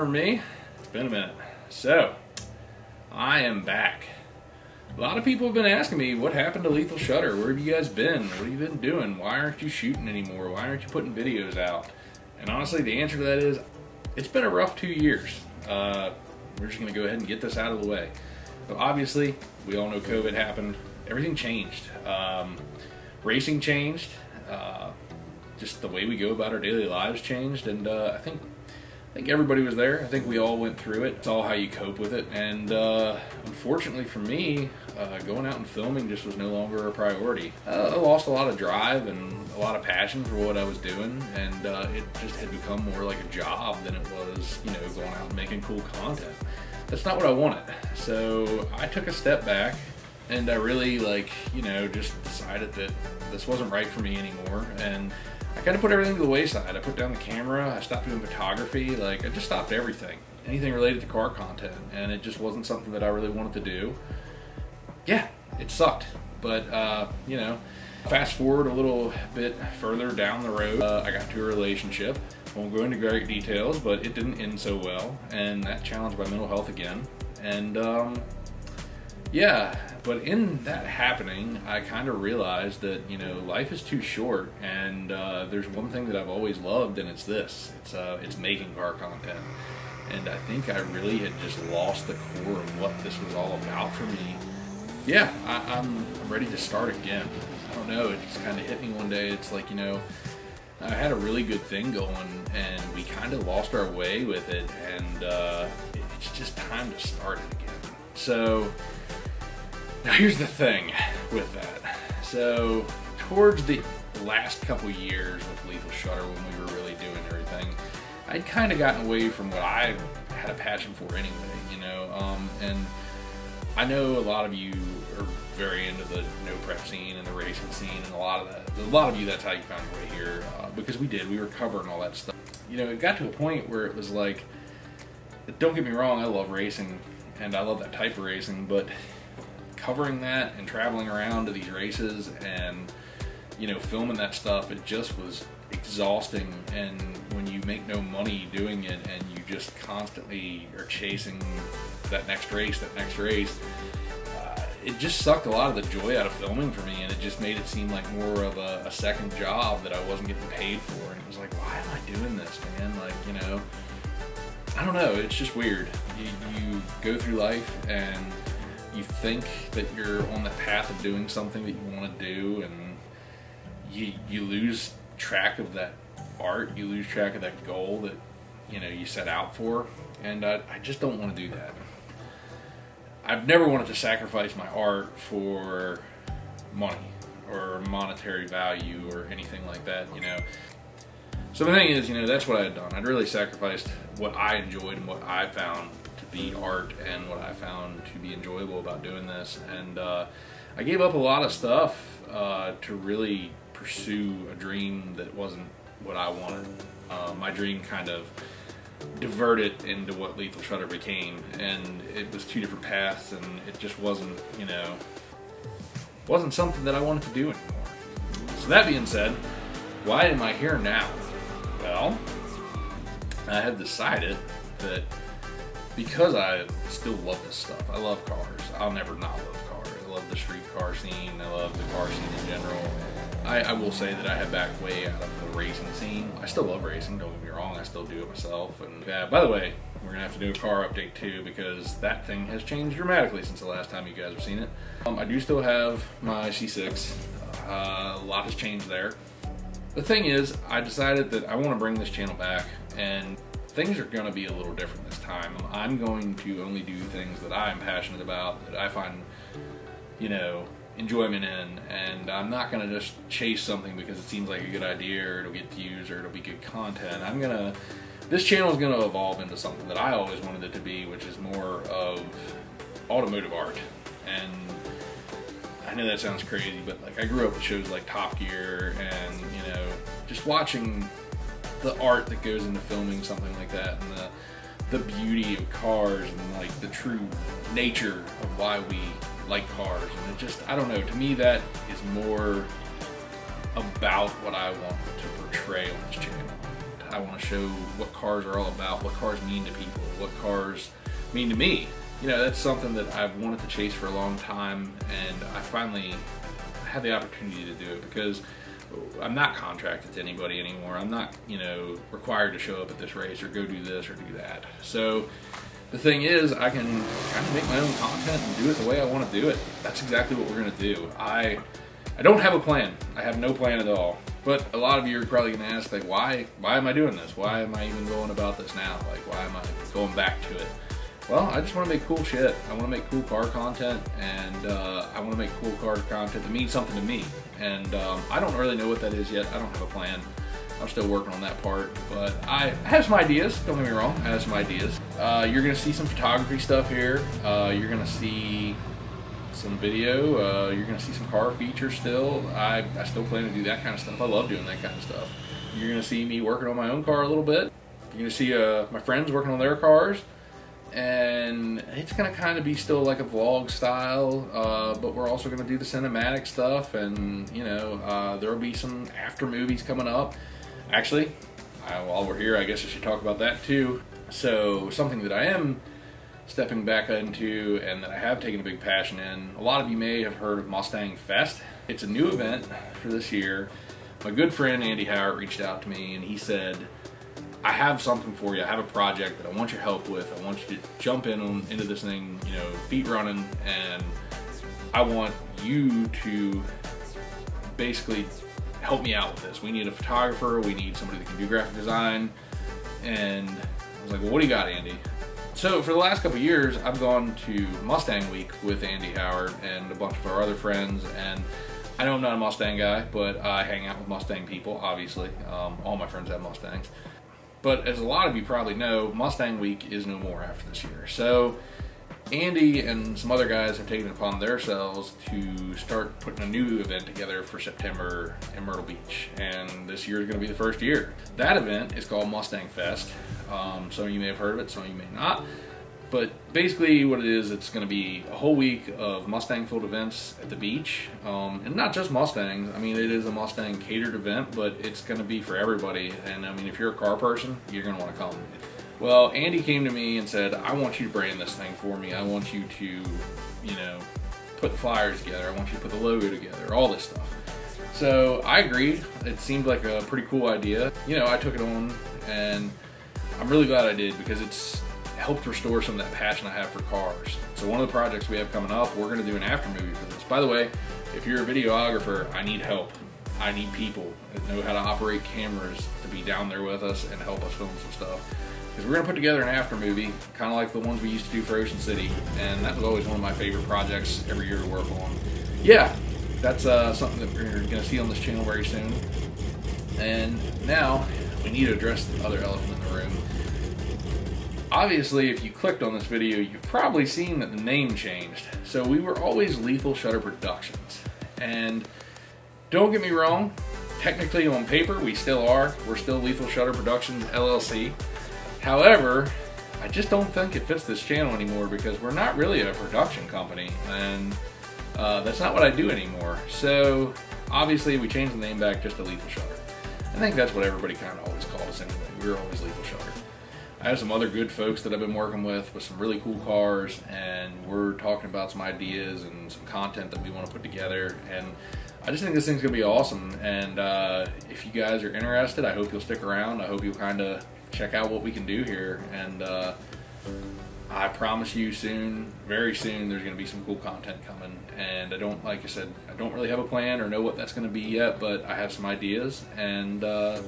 remember me? It's been a minute. So, I am back. A lot of people have been asking me what happened to Lethal Shutter. Where have you guys been? What have you been doing? Why aren't you shooting anymore? Why aren't you putting videos out? And honestly, the answer to that is it's been a rough two years. Uh, we're just to go ahead and get this out of the way. But obviously, we all know COVID happened. Everything changed. Um, racing changed. Uh, just the way we go about our daily lives changed, and uh, I think I think everybody was there. I think we all went through it. It's all how you cope with it. And uh, unfortunately for me, uh, going out and filming just was no longer a priority. Uh, I lost a lot of drive and a lot of passion for what I was doing, and uh, it just had become more like a job than it was, you know, going out and making cool content. That's not what I wanted. So I took a step back and I really like, you know, just decided that this wasn't right for me anymore. And I kind of put everything to the wayside. I put down the camera. I stopped doing photography. Like I just stopped everything, anything related to car content, and it just wasn't something that I really wanted to do. Yeah, it sucked, but uh, you know, fast forward a little bit further down the road, uh, I got to a relationship. I won't go into great details, but it didn't end so well, and that challenged my mental health again. And um, yeah, but in that happening, I kind of realized that you know life is too short, and uh, there's one thing that I've always loved, and it's this: it's uh, it's making car content. And I think I really had just lost the core of what this was all about for me. Yeah, I, I'm I'm ready to start again. I don't know. It just kind of hit me one day. It's like you know. I had a really good thing going, and we kind of lost our way with it, and uh, it's just time to start it again. So, now here's the thing with that. So towards the last couple years with Lethal Shutter when we were really doing everything, I'd kind of gotten away from what I had a passion for anyway, you know. Um, and I know a lot of you are very into the no prep scene and the racing scene, and a lot of that. A lot of you, that's how you found your way here, uh, because we did. We were covering all that stuff. You know, it got to a point where it was like, don't get me wrong, I love racing, and I love that type of racing, but covering that and traveling around to these races and you know filming that stuff it just was exhausting. And when you make no money doing it and you just constantly are chasing that next race that next race uh, it just sucked a lot of the joy out of filming for me. And it just made it seem like more of a, a second job that i wasn't getting paid for. And it was like why am i doing this man? Like you know i don't know. It's just weird. You, you go through life and you think that you're on the path of doing something that you want to do and you you lose track of that art you lose track of that goal that you know you set out for and I, I just don't want to do that. I've never wanted to sacrifice my art for money or monetary value or anything like that you know? So the thing is you know that's what I had done. I'd really sacrificed what I enjoyed and what I found be art and what I found to be enjoyable about doing this. And uh, I gave up a lot of stuff uh, to really pursue a dream that wasn't what I wanted. Uh, my dream kind of diverted into what Lethal Shutter became, and it was two different paths, and it just wasn't, you know, wasn't something that I wanted to do anymore. So that being said, why am I here now? Well, I had decided that because I still love this stuff. I love cars. I'll never not love cars. I love the street car scene. I love the car scene in general. I, I, will say that I have backed way out of the racing scene. I still love racing. Don't get me wrong. I still do it myself. And yeah, by the way, we're gonna have to do a car update too because that thing has changed dramatically since the last time you guys have seen it. Um, I do still have my C6. Uh, a lot has changed there. The thing is, I decided that I want to bring this channel back and things are going to be a little different this time. I'm going to only do things that I'm passionate about, that I find, you know, enjoyment in, and I'm not going to just chase something because it seems like a good idea or it'll get views or it'll be good content. I'm going to, this channel is going to evolve into something that I always wanted it to be, which is more of automotive art. And I know that sounds crazy, but like I grew up with shows like Top Gear and, you know, just watching the art that goes into filming something like that and the the beauty of cars and like the true nature of why we like cars and it just I don't know to me that is more about what I want to portray on this channel I want to show what cars are all about, what cars mean to people, what cars mean to me. You know, that's something that I've wanted to chase for a long time, and I finally had the opportunity to do it because I'm not contracted to anybody anymore. I'm not, you know, required to show up at this race or go do this or do that. So the thing is, I can kind of make my own content and do it the way I want to do it. That's exactly what we're going to do. I I don't have a plan. I have no plan at all. But a lot of you are probably going to ask, like, why why am I doing this? Why am I even going about this now? Like, why am I going back to it? Well, I just want to make cool shit. I want to make cool car content, and uh, I want to make cool car content that means something to me. And um, I don't really know what that is yet. I don't have a plan. I'm still working on that part, but I have some ideas. Don't get me wrong, I have some ideas. Uh, you're gonna see some photography stuff here. Uh, you're gonna see some video. Uh, you're gonna see some car features still. I, I still plan to do that kind of stuff. I love doing that kind of stuff. You're gonna see me working on my own car a little bit. You're gonna see uh, my friends working on their cars and it's gonna kind of be still like a vlog style uh, but we're also gonna do the cinematic stuff and you know uh, there'll be some after movies coming up. Actually I, while we're here I guess I should talk about that too. So something that I am stepping back into and that I have taken a big passion in a lot of you may have heard of Mustang Fest. It's a new event for this year. My good friend Andy Howard reached out to me and he said I have something for you. I have a project that I want your help with. I want you to jump in on, into this thing, you know, feet running, and I want you to basically help me out with this. We need a photographer. We need somebody that can do graphic design. And I was like, well, what do you got, Andy? So for the last couple years, I've gone to Mustang Week with Andy Howard and a bunch of our other friends, and I know I'm not a Mustang guy, but I hang out with Mustang people, obviously. Um, all my friends have Mustangs. But as a lot of you probably know, Mustang Week is no more after this year. So Andy and some other guys have taken upon themselves to start putting a new event together for September in Myrtle Beach. And this year is going to be the first year. That event is called Mustang Fest. Um, some of you may have heard of it, some of you may not. But basically, what it is, it's going to be a whole week of Mustang filled events at the beach. Um, and not just Mustangs. I mean, it is a Mustang catered event, but it's going to be for everybody. And I mean, if you're a car person, you're going to want to come. Well, Andy came to me and said, I want you to brand this thing for me. I want you to, you know, put the flyers together. I want you to put the logo together, all this stuff. So I agreed. It seemed like a pretty cool idea. You know, I took it on and I'm really glad I did because it's helped restore some of that passion I have for cars. So one of the projects we have coming up, we're going to do an after movie for this. By the way, if you're a videographer, I need help. I need people that know how to operate cameras to be down there with us and help us film some stuff. Because we're going to put together an after movie, kind of like the ones we used to do for Ocean City, and that was always one of my favorite projects every year to work on. Yeah, that's uh, something that we're going to see on this channel very soon. And now we need to address the other elephant in the room Obviously, if you clicked on this video, you've probably seen that the name changed. So we were always Lethal Shutter Productions. And don't get me wrong, technically on paper, we still are. We're still Lethal Shutter Productions LLC. However, I just don't think it fits this channel anymore because we're not really a production company. And uh, that's not what I do anymore. So obviously we changed the name back just to Lethal Shutter. I think that's what everybody kind of always called us anyway. We were always Lethal Shutter. I have some other good folks that I've been working with with some really cool cars, and we're talking about some ideas and some content that we want to put together. And I just think this thing's gonna be awesome. And uh, if you guys are interested, I hope you'll stick around. I hope you'll kind of check out what we can do here. And uh, I promise you, soon, very soon, there's gonna be some cool content coming. And I don't, like I said, I don't really have a plan or know what that's gonna be yet, but I have some ideas. And uh,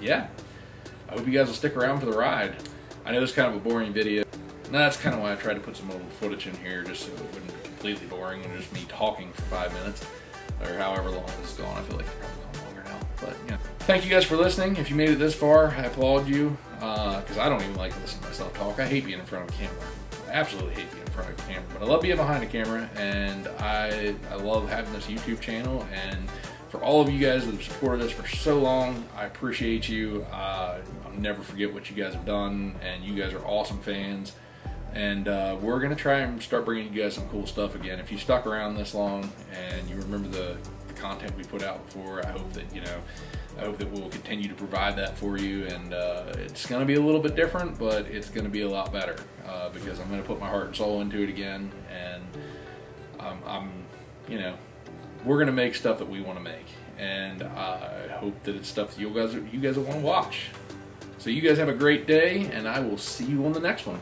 yeah. I hope you guys will stick around for the ride. I know it's kind of a boring video. And that's kind of why I tried to put some old footage in here, just so it wouldn't be completely boring and just me talking for five minutes, or however long this is going. I feel like it's probably going longer now. But, yeah. Thank you guys for listening. If you made it this far, I applaud you, because uh, I don't even like to listen to myself talk. I hate being in front of a camera. I absolutely hate being in front of a camera. But I love being behind a camera, and I, I love having this YouTube channel, and for all of you guys that have supported us for so long. I appreciate you. Uh, I'll never forget what you guys have done, and you guys are awesome fans. And uh, we're going to try and start bringing you guys some cool stuff again. If you stuck around this long and you remember the, the content we put out before. I hope that you know, I hope that we'll continue to provide that for you, and uh, it's going to be a little bit different, but it's going to be a lot better uh, because I'm going to put my heart and soul into it again, and I'm, I'm you know, we're to make stuff that we want to make, and I hope that it's stuff that you guys you guys want to watch. So you guys have a great day, and I will see you on the next one.